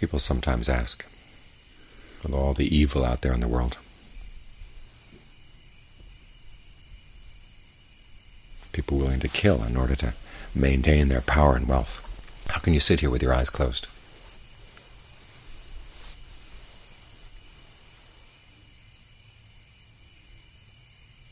People sometimes ask, with all the evil out there in the world, people willing to kill in order to maintain their power and wealth, how can you sit here with your eyes closed?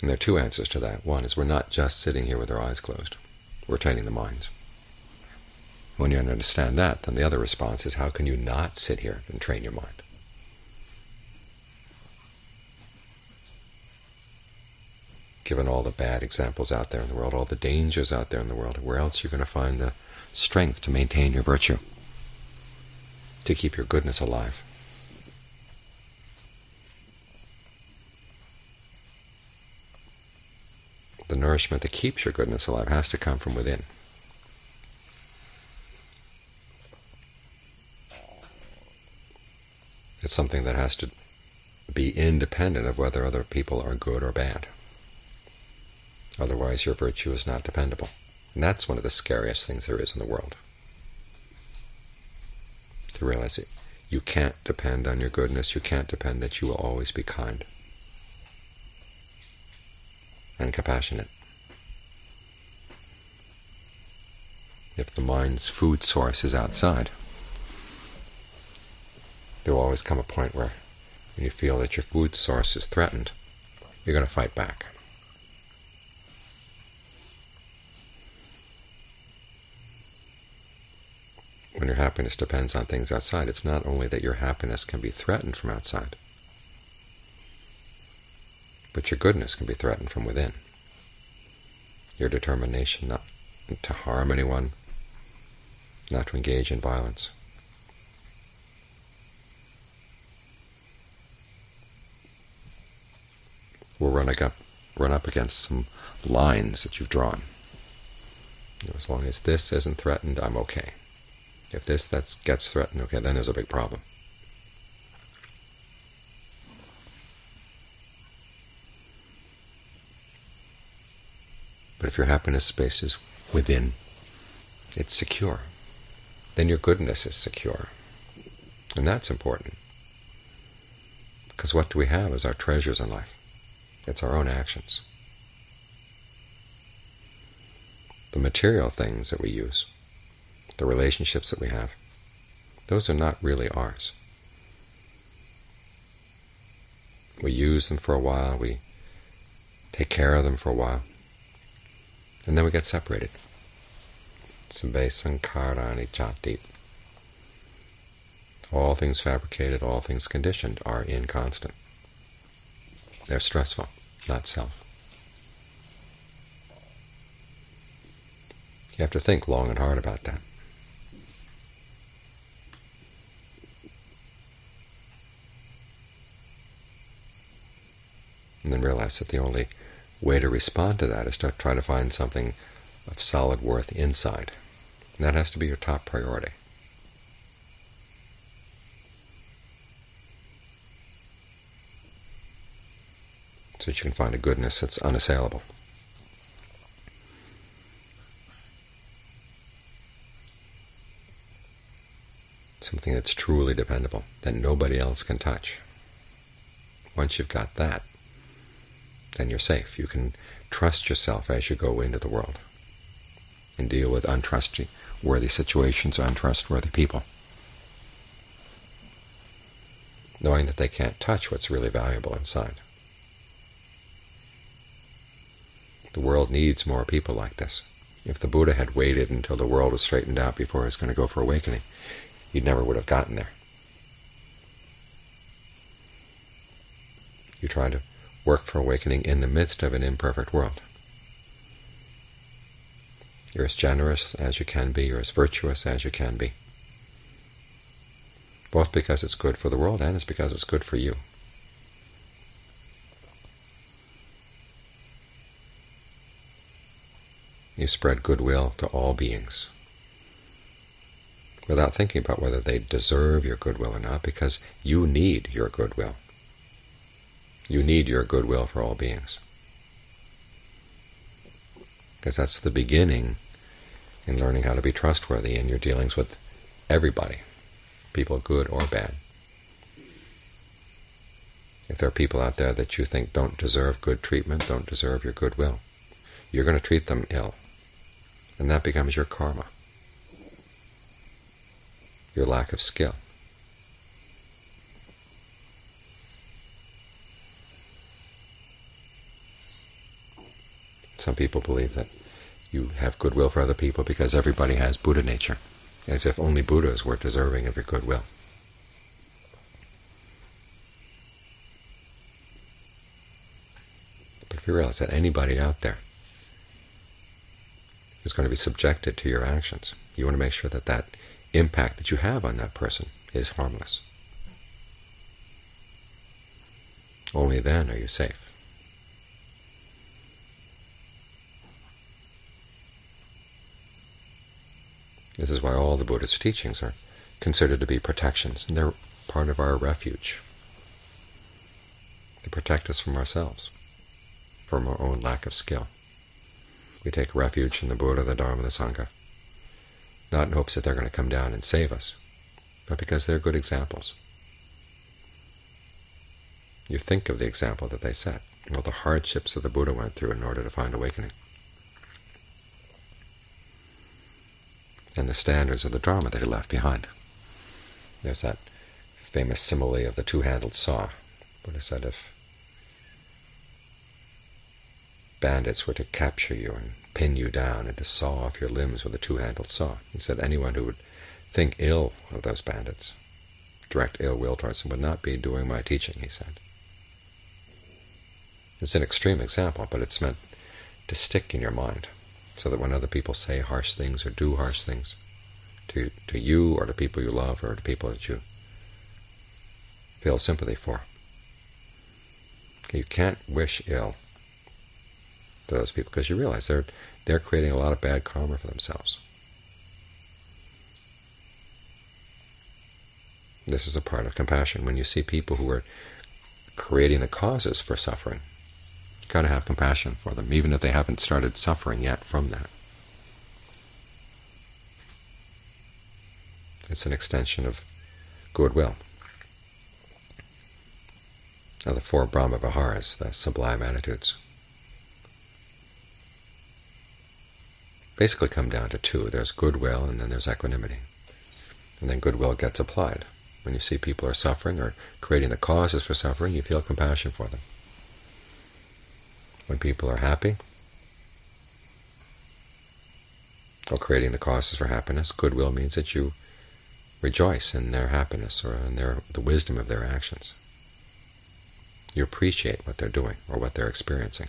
And there are two answers to that. One is we're not just sitting here with our eyes closed. We're training the minds. When you understand that, then the other response is how can you not sit here and train your mind? Given all the bad examples out there in the world, all the dangers out there in the world, where else are you going to find the strength to maintain your virtue, to keep your goodness alive? the nourishment that keeps your goodness alive has to come from within. It's something that has to be independent of whether other people are good or bad. Otherwise your virtue is not dependable. And that's one of the scariest things there is in the world. To realize it, you can't depend on your goodness, you can't depend that you will always be kind and compassionate. If the mind's food source is outside, there will always come a point where when you feel that your food source is threatened, you're going to fight back. When your happiness depends on things outside, it's not only that your happiness can be threatened from outside, but your goodness can be threatened from within. Your determination not to harm anyone, not to engage in violence. Will run up, run up against some lines that you've drawn. You know, as long as this isn't threatened, I'm okay. If this that gets threatened, okay, then there's a big problem. But if your happiness space is within, it's secure. Then your goodness is secure. And that's important. Because what do we have as our treasures in life? It's our own actions. The material things that we use, the relationships that we have, those are not really ours. We use them for a while, we take care of them for a while, and then we get separated. Sabbe jati. All things fabricated, all things conditioned are inconstant. They're stressful, not self. You have to think long and hard about that. And then realize that the only way to respond to that is to try to find something of solid worth inside. And that has to be your top priority. So that you can find a goodness that's unassailable. Something that's truly dependable, that nobody else can touch. Once you've got that, then you're safe. You can trust yourself as you go into the world and deal with untrustworthy situations, untrustworthy people, knowing that they can't touch what's really valuable inside. The world needs more people like this. If the Buddha had waited until the world was straightened out before he was going to go for awakening, he never would have gotten there. You try to work for awakening in the midst of an imperfect world. You're as generous as you can be, you're as virtuous as you can be, both because it's good for the world and it's because it's good for you. You spread goodwill to all beings without thinking about whether they deserve your goodwill or not, because you need your goodwill. You need your goodwill for all beings. Because that's the beginning in learning how to be trustworthy in your dealings with everybody, people good or bad. If there are people out there that you think don't deserve good treatment, don't deserve your goodwill, you're going to treat them ill, and that becomes your karma, your lack of skill. Some people believe that you have goodwill for other people because everybody has Buddha nature, as if only Buddhas were deserving of your goodwill. But if you realize that anybody out there is going to be subjected to your actions, you want to make sure that that impact that you have on that person is harmless. Only then are you safe. This is why all the Buddhist teachings are considered to be protections, and they're part of our refuge. They protect us from ourselves, from our own lack of skill. We take refuge in the Buddha, the Dharma, the Sangha, not in hopes that they're going to come down and save us, but because they're good examples. You think of the example that they set, all the hardships that the Buddha went through in order to find awakening. and the standards of the Dharma that he left behind. There's that famous simile of the two-handled saw. Buddha said if bandits were to capture you and pin you down and to saw off your limbs with a two-handled saw, he said anyone who would think ill of those bandits, direct ill will towards them, would not be doing my teaching, he said. It's an extreme example, but it's meant to stick in your mind so that when other people say harsh things or do harsh things to, to you or to people you love or to people that you feel sympathy for, you can't wish ill to those people because you realize they're they're creating a lot of bad karma for themselves. This is a part of compassion. When you see people who are creating the causes for suffering, you've got to have compassion for them, even if they haven't started suffering yet from that. It's an extension of goodwill. Now the four Brahma Viharas, the sublime attitudes, basically come down to two. There's goodwill and then there's equanimity. And then goodwill gets applied. When you see people are suffering or creating the causes for suffering, you feel compassion for them when people are happy, or creating the causes for happiness. Goodwill means that you rejoice in their happiness or in their the wisdom of their actions. You appreciate what they're doing or what they're experiencing.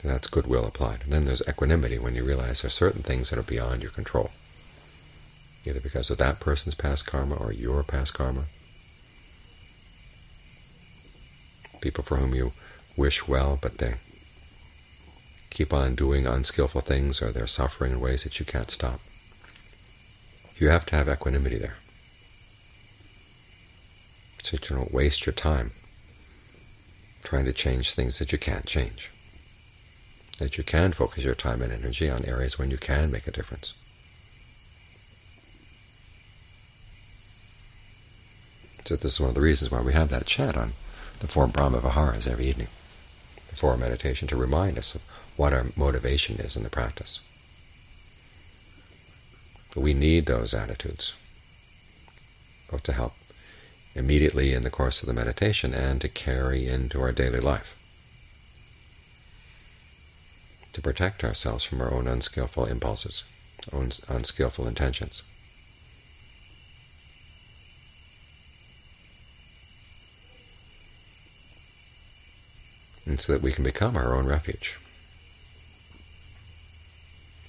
So that's goodwill applied. And then there's equanimity when you realize there are certain things that are beyond your control, either because of that person's past karma or your past karma. People for whom you wish well, but they keep on doing unskillful things, or they're suffering in ways that you can't stop. You have to have equanimity there, so you don't waste your time trying to change things that you can't change, that you can focus your time and energy on areas when you can make a difference. So this is one of the reasons why we have that chat on the four Brahma Viharas every evening before meditation to remind us of what our motivation is in the practice. But we need those attitudes, both to help immediately in the course of the meditation and to carry into our daily life, to protect ourselves from our own unskillful impulses, own unskillful intentions. and so that we can become our own refuge.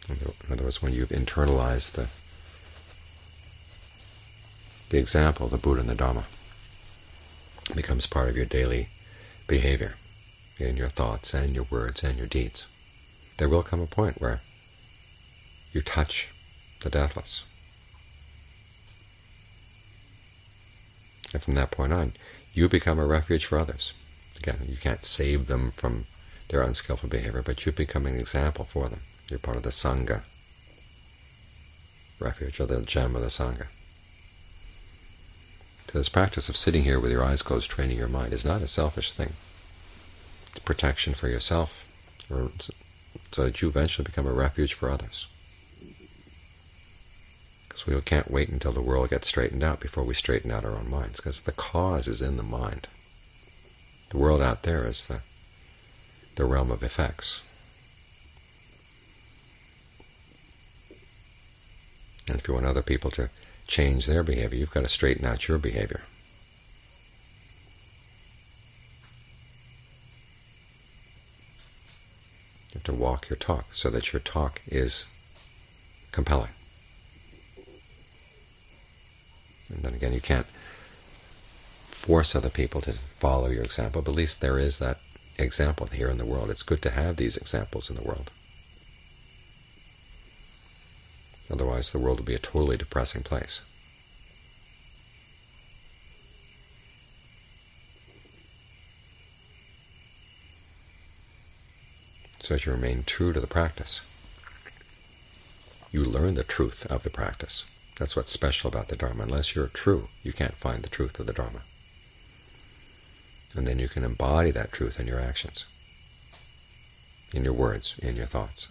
In other words, when you've internalized the the example, the Buddha and the Dhamma, becomes part of your daily behavior, in your thoughts and your words and your deeds. There will come a point where you touch the deathless. And from that point on, you become a refuge for others. Again, you can't save them from their unskillful behavior, but you become an example for them. You're part of the Sangha, refuge, or the gem of the Sangha. So this practice of sitting here with your eyes closed, training your mind, is not a selfish thing. It's protection for yourself, or so that you eventually become a refuge for others. Because we can't wait until the world gets straightened out before we straighten out our own minds, because the cause is in the mind. The world out there is the, the realm of effects. And if you want other people to change their behavior, you've got to straighten out your behavior. You have to walk your talk so that your talk is compelling. And then again, you can't force other people to follow your example, but at least there is that example here in the world. It's good to have these examples in the world. Otherwise, the world would be a totally depressing place. So as you remain true to the practice, you learn the truth of the practice. That's what's special about the Dharma. Unless you're true, you can't find the truth of the Dharma. And then you can embody that truth in your actions, in your words, in your thoughts.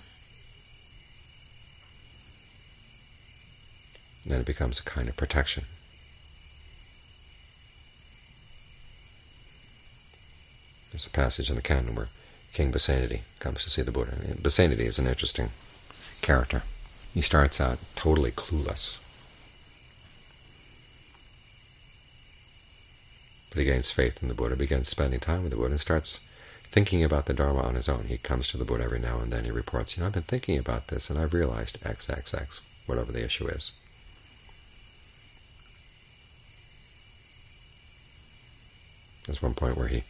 Then it becomes a kind of protection. There's a passage in the canon where King Pasenadi comes to see the Buddha. Pasenadi is an interesting character. He starts out totally clueless. But he gains faith in the Buddha, begins spending time with the Buddha, and starts thinking about the Dharma on his own. He comes to the Buddha every now and then. He reports, you know, I've been thinking about this, and I've realized X, X, X, whatever the issue is. There's one point where he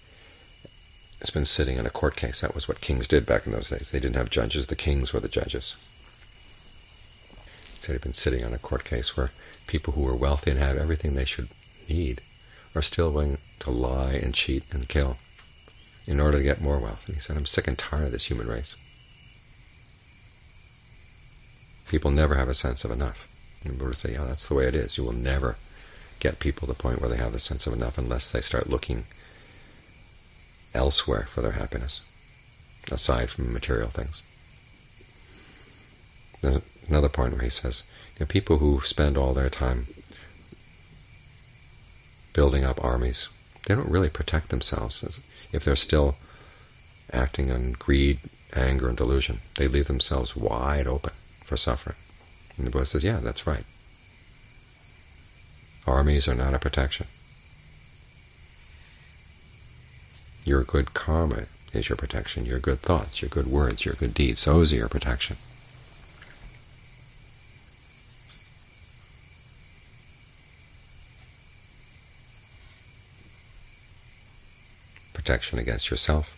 has been sitting in a court case. That was what kings did back in those days. They didn't have judges. The kings were the judges. He said he'd been sitting on a court case where people who were wealthy and have everything they should need are still willing to lie and cheat and kill in order to get more wealth. And he said, I'm sick and tired of this human race. People never have a sense of enough. And Buddha said, yeah, that's the way it is. You will never get people to the point where they have the sense of enough unless they start looking elsewhere for their happiness, aside from material things. There's another point where he says, you know, people who spend all their time building up armies, they don't really protect themselves if they're still acting on greed, anger, and delusion. They leave themselves wide open for suffering. And the Buddha says, yeah, that's right. Armies are not a protection. Your good karma is your protection. Your good thoughts, your good words, your good deeds, those are your protection. Protection against yourself,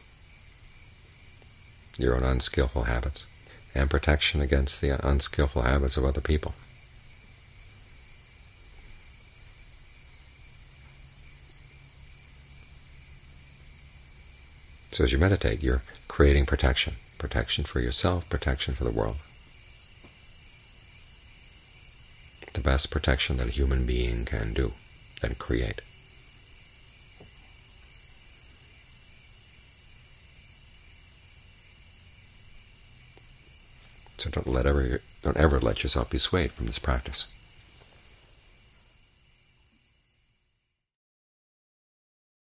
your own unskillful habits, and protection against the unskillful habits of other people. So as you meditate, you're creating protection. Protection for yourself, protection for the world. The best protection that a human being can do and create. So don't let ever don't ever let yourself be swayed from this practice.